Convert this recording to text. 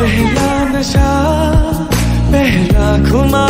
पहला नशा पहला घुमा